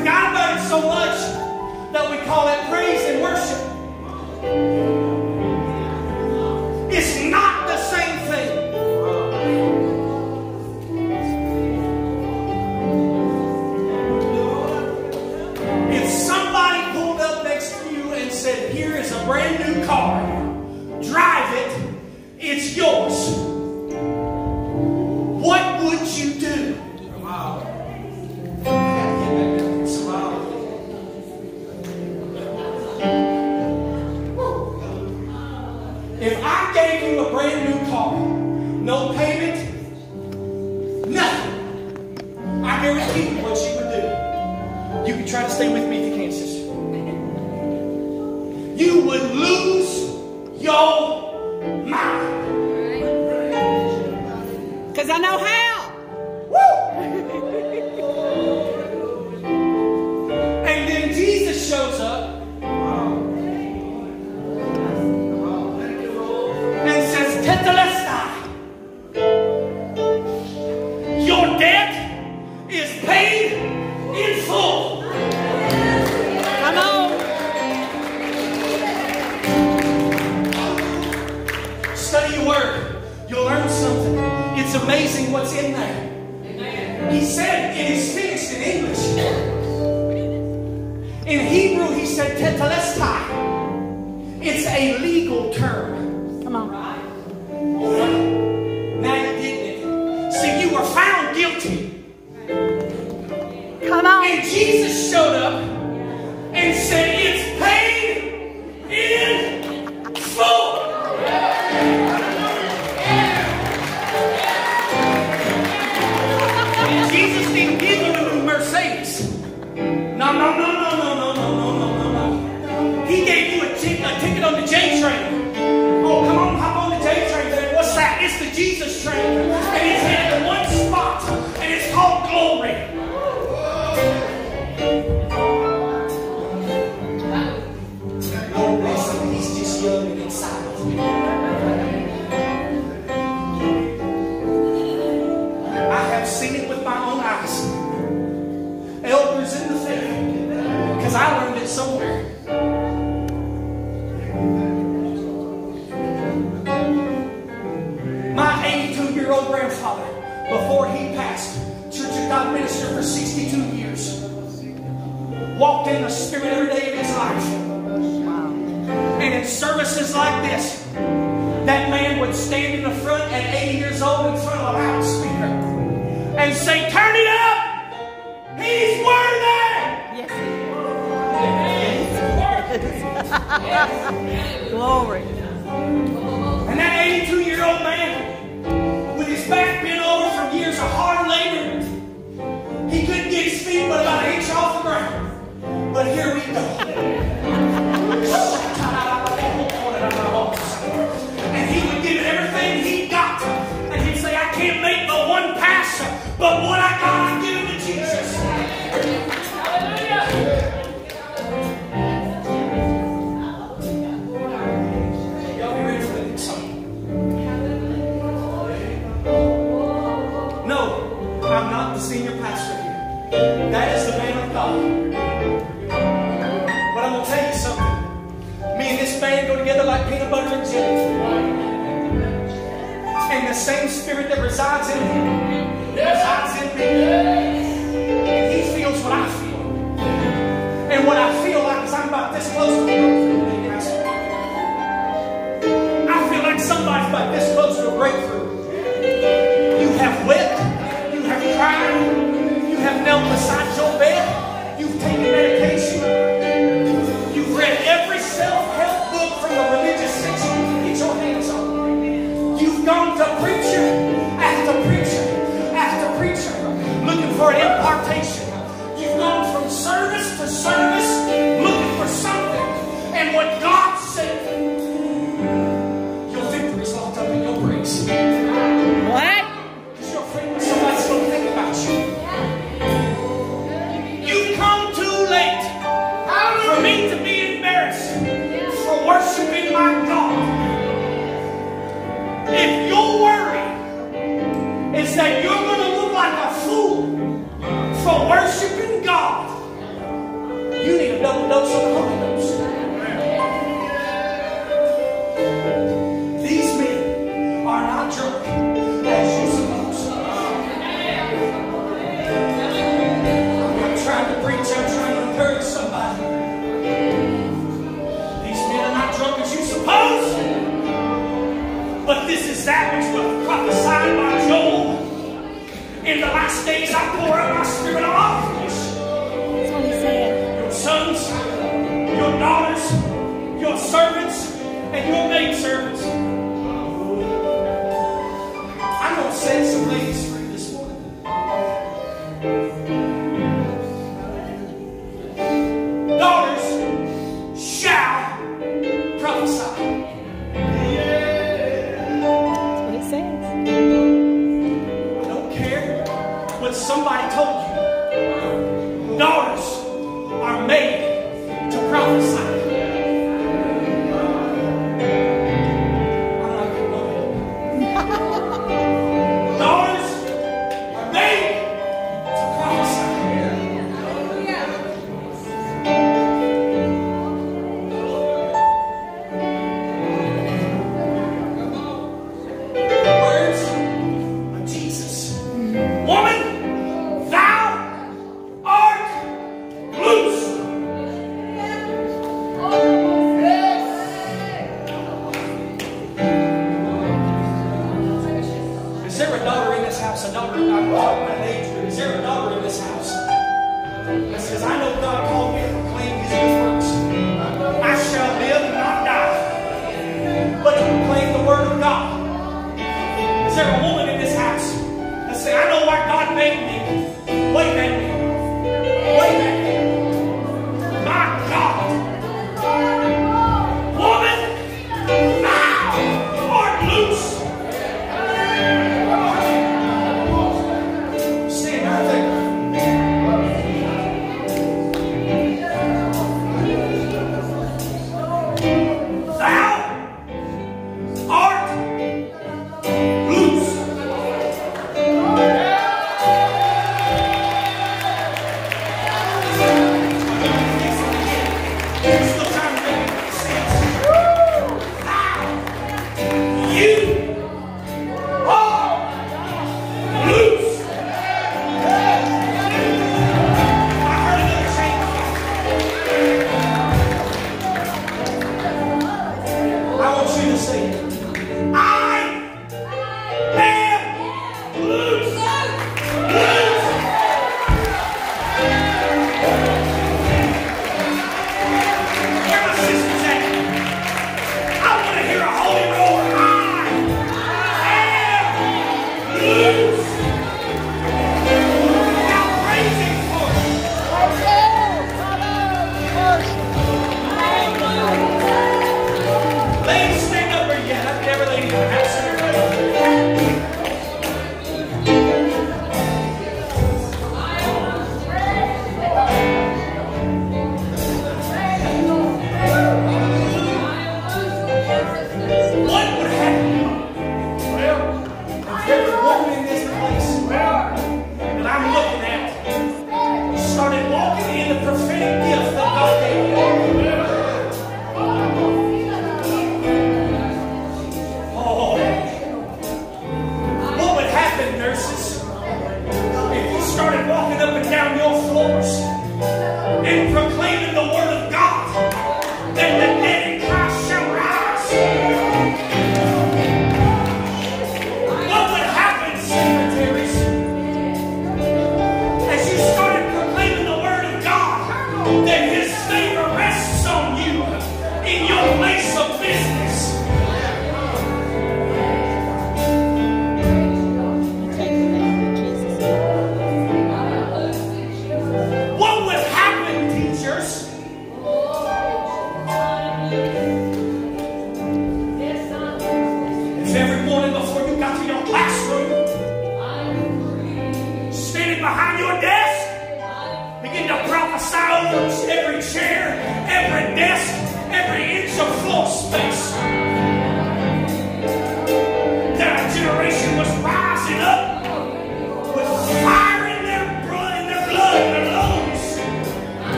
forgot about it so much that we call it praise and worship. would lose. the same spirit that resides in him resides in me.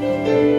God's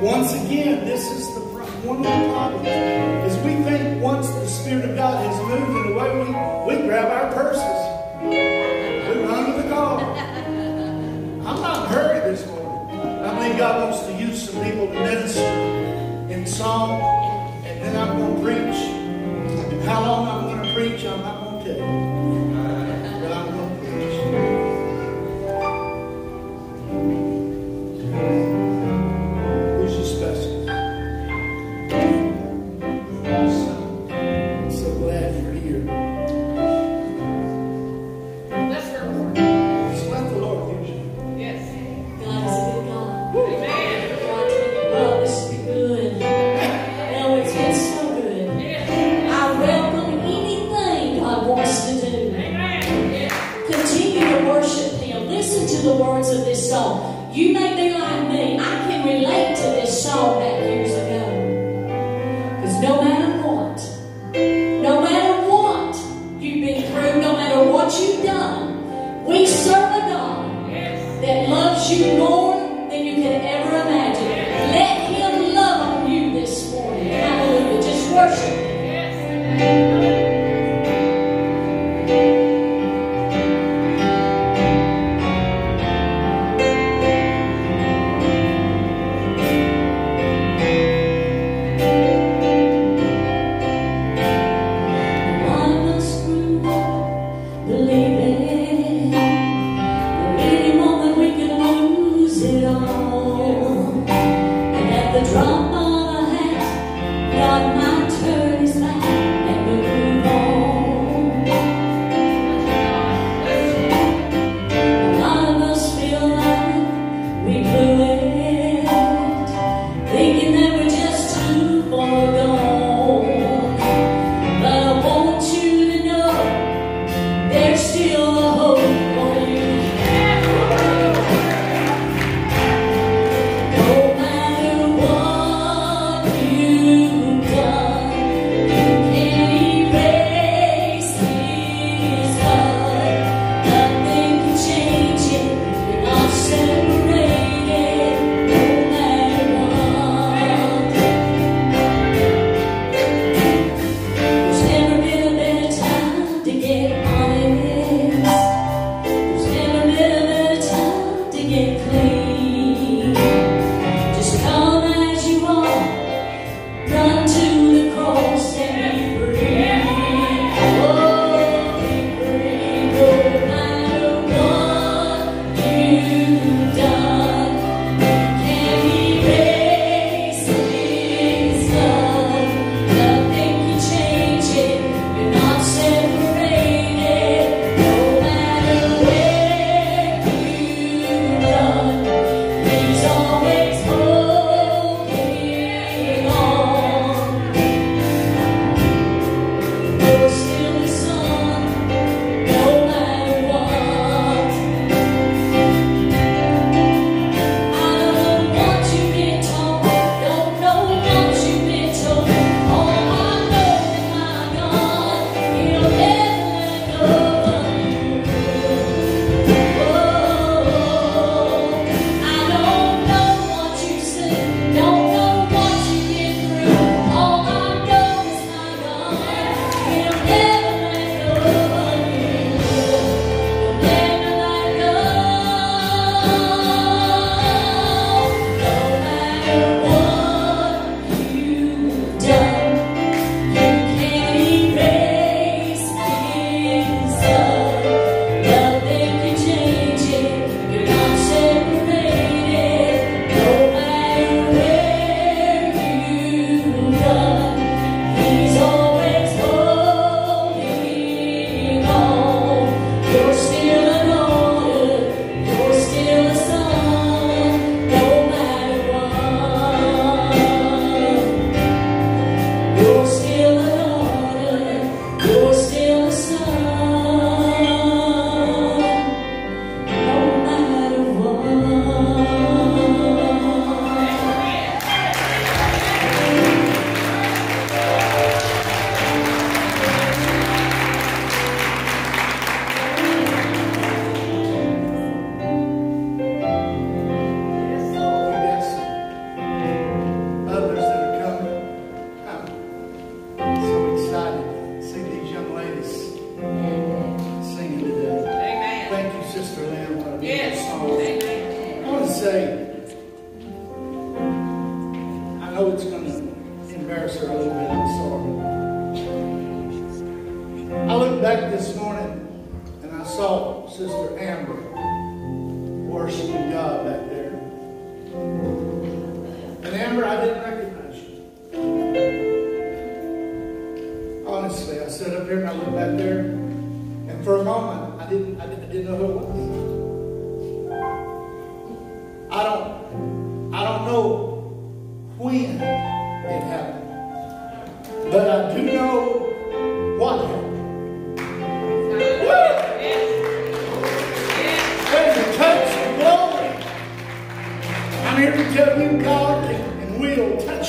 Once again, this is the one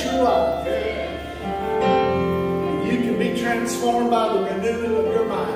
you are. You can be transformed by the renewing of your mind.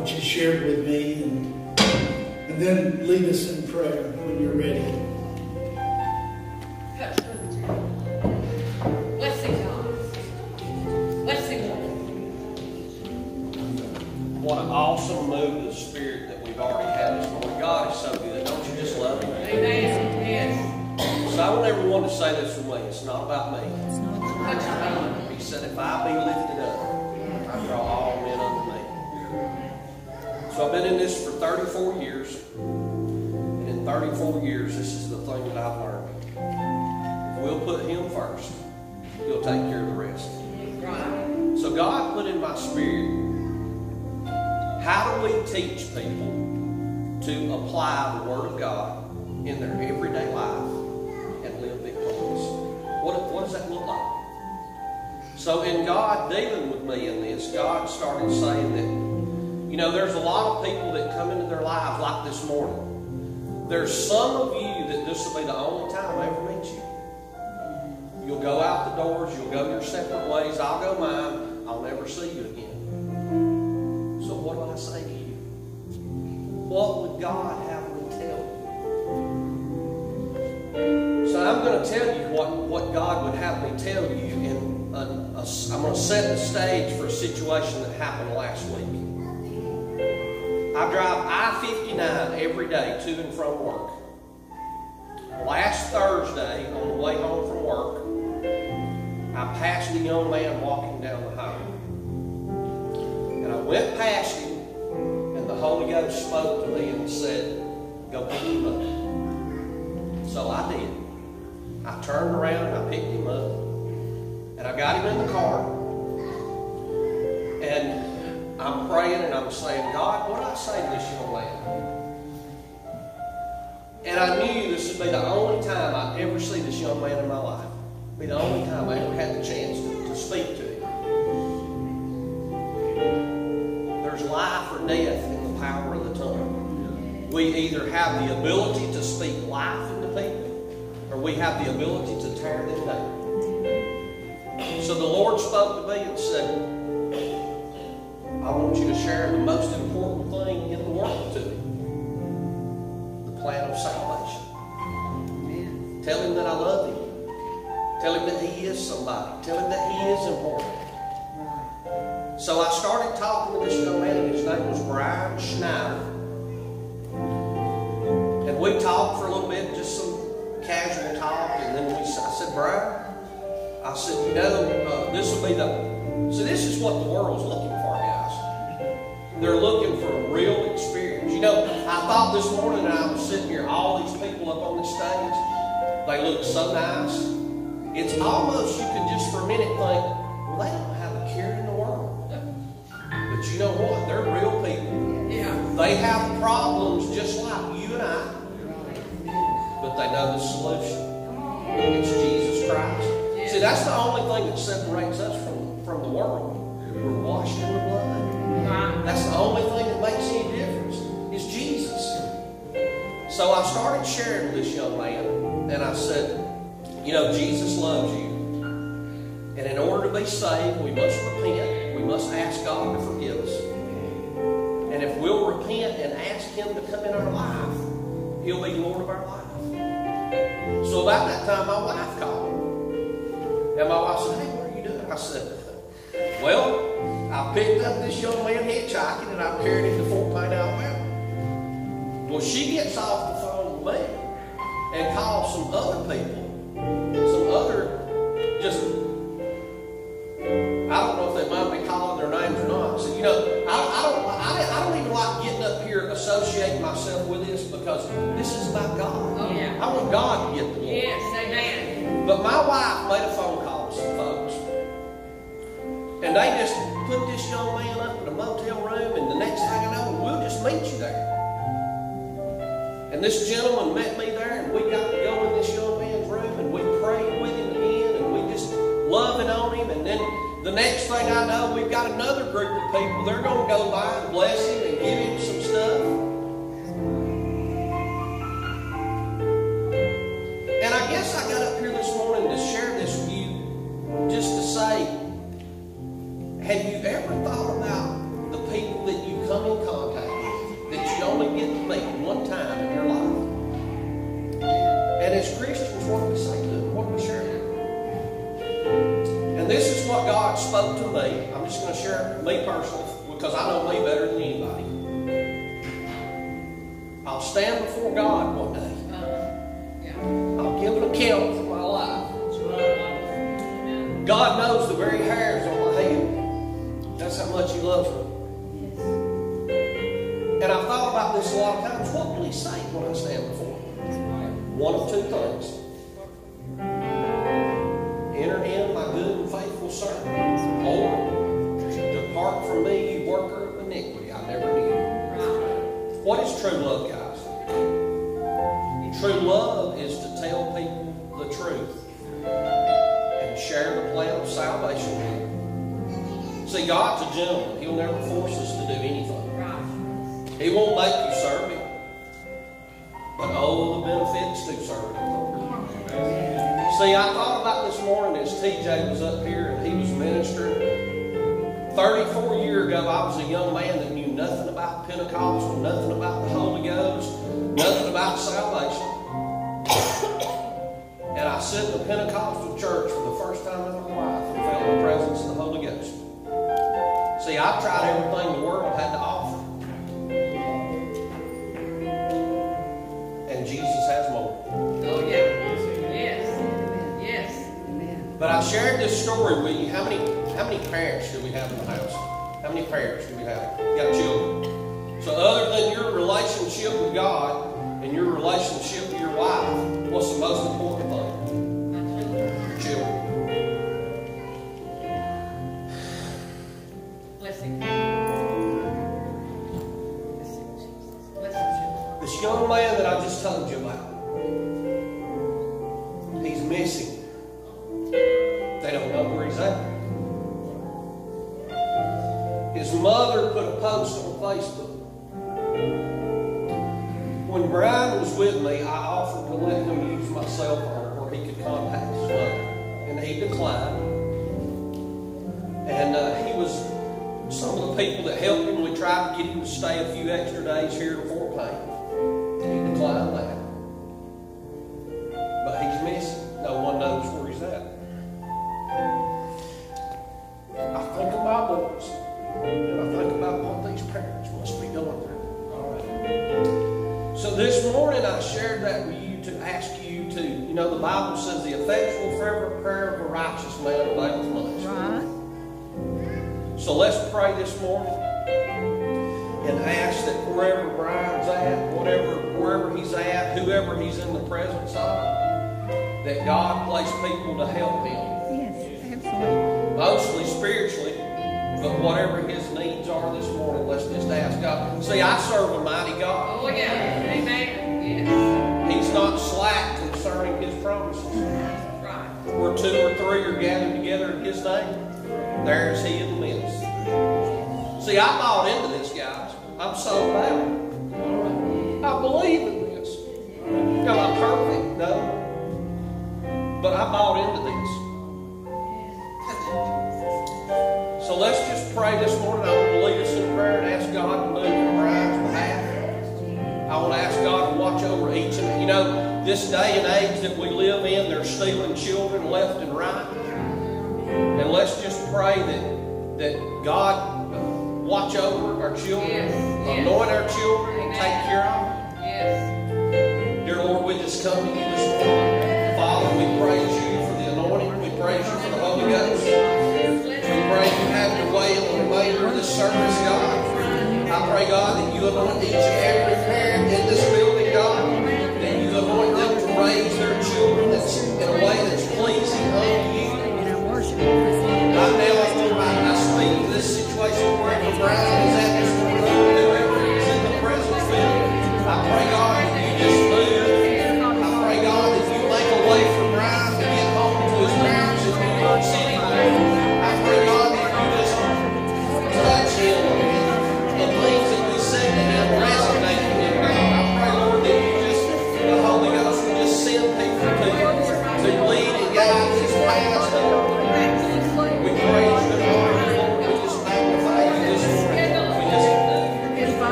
What you shared with me and, and then lead us in prayer when you're ready. Teach people to apply the Word of God in their everyday life and live victorious? What, what does that look like? So in God dealing with me in this, God started saying that, you know, there's a lot of people that come into their lives like this morning. There's some of you that this will be the only time I ever meet you. You'll go out the doors, you'll go your separate ways, I'll go mine, I'll never see you again. So what do I say? What would God have me tell you? So I'm going to tell you what, what God would have me tell you in a, a, I'm going to set the stage for a situation that happened last week. I drive I-59 every day to and from work. Last Thursday, on the way home from work, I passed a young man walking down the highway. And I went past him, Holy Ghost spoke to me and said, Go pick him up. So I did. I turned around and I picked him up. And I got him in the car. And I'm praying and I'm saying, God, what I say to this young man? And I knew this would be the only time I'd ever see this young man in my life. Be the only time I ever had the chance to, to speak to him. There's life or death power of the tongue. We either have the ability to speak life into people, or we have the ability to tear them down. So the Lord spoke to me and said, I want you to share the most important thing in the world to me the plan of salvation. Tell him that I love him. Tell him that he is somebody. Tell him that he is important. So I started talking to this young man, his name was Brian Schneider. And we talked for a little bit, just some casual talk, and then we, I said, Brian, I said, you know, uh, this will be the. So this is what the world's looking for, guys. They're looking for a real experience. You know, I thought this morning I was sitting here, all these people up on the stage, they look so nice. It's almost you can just for a minute think, well, they don't have They have problems just like you and I, but they know the solution. It's Jesus Christ. See, that's the only thing that separates us from, from the world. We're washed in the blood. That's the only thing that makes any difference is Jesus. So I started sharing with this young man, and I said, you know, Jesus loves you. And in order to be saved, we must repent. We must ask God to forgive us. We'll repent and ask Him to come in our life, He'll be Lord of our life. So about that time, my wife called. And my wife said, Hey, what are you doing? I said, Well, I picked up this young man hitchhiking and I carried him to Fort Payne, Alabama. Well, she gets off the phone with me and calls some other people, some other just I don't know if they might be calling their names or not. So, you know, I, I don't, I, I don't even like getting up here associating myself with this because this is about God. Oh, yeah. I want God to get the glory. Yes, amen. But my wife made a phone call to some folks, and they just put this young man up in a motel room, and the next thing I know, we'll just meet you there. And this gentleman met me there, and we got to go in this young man's room, and we prayed with him again, and we just loving on him, and then the next thing I know, we've got another group of people. They're going to go by and bless him and give him some stuff. And I guess I got up here this morning to share this with you just to say, have you ever thought about the people that you come in contact with that you only get to meet one time in your life? And as Christians, what do we say to them? What do we share? And this is what God spoke to me. I'm just going to share it me personally because I know me better than anybody. I'll stand before God one day. I'll give an account for my life. God knows the very hairs on my head. That's how much He loves me. And I've thought about this a lot of times. What will He say when I stand before Him? One of two things. Enter in, my good and faithful servant. Or depart from me, you worker of iniquity. I never knew you. What is true love, guys? True love is to tell people the truth and share the plan of salvation with them. See, God's a gentleman. He'll never force us to do anything. He won't make you serve Him. But oh, the benefits to serving Him. See, I thought about this morning as TJ was up here and he was ministering. 34 years ago, I was a young man that knew nothing about Pentecostal, nothing about the Holy Ghost, nothing about salvation. And I sit in a Pentecostal church for the first time in my life and felt the presence of the Holy Ghost. See, I've tried everything the world had to offer. And Jesus has more. Oh, yeah. Yes. Yes. Amen. But I shared this story with you. How many how many parents do we have in the house? How many parents do we have? You got children. So other than your relationship with God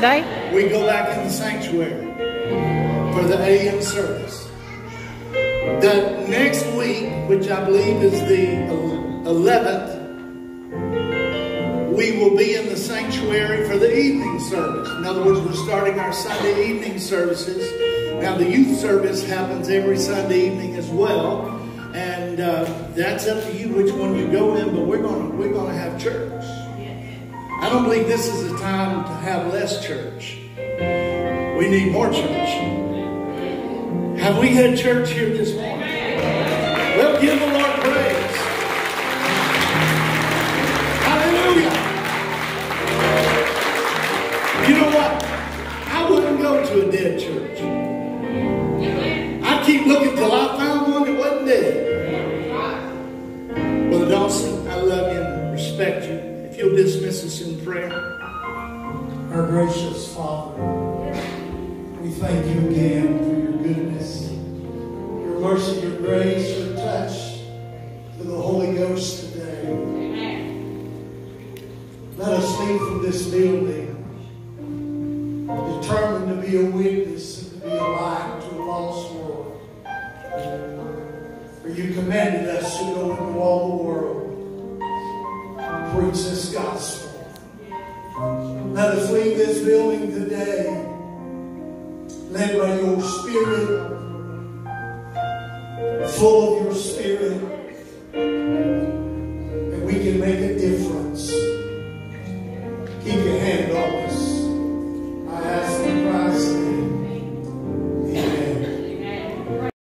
Sunday. We go back in the sanctuary for the AM service. The next week, which I believe is the 11th, we will be in the sanctuary for the evening service. In other words, we're starting our Sunday evening services. Now, the youth service happens every Sunday evening as well. And uh, that's up to you which one this is a time to have less church. We need more church. Have we had church here this morning?